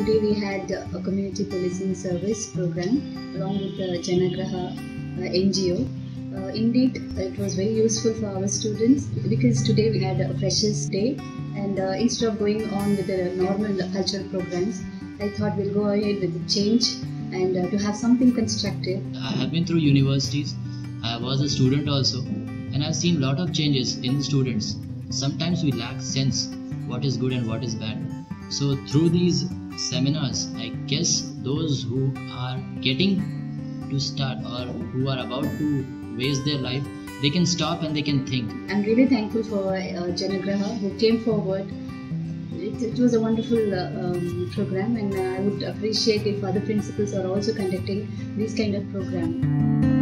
today we had a community policing service program along with the Janaagraha uh, NGO. Uh, indeed, it was very useful for our students because today we had a freshers day and uh, instead of going on with the normal cultural programs, I thought we'll go ahead with the change and uh, to have something constructive. I have been through universities. I was a student also, and I've seen a lot of changes in the students. Sometimes we lack sense what is good and what is bad. So through these seminars, I guess those who are getting to start or who are about to waste their life, they can stop and they can think. I'm really thankful for uh, Janaagraha who came forward. It, it was a wonderful uh, um, program, and I would appreciate if other principals are also conducting this kind of program.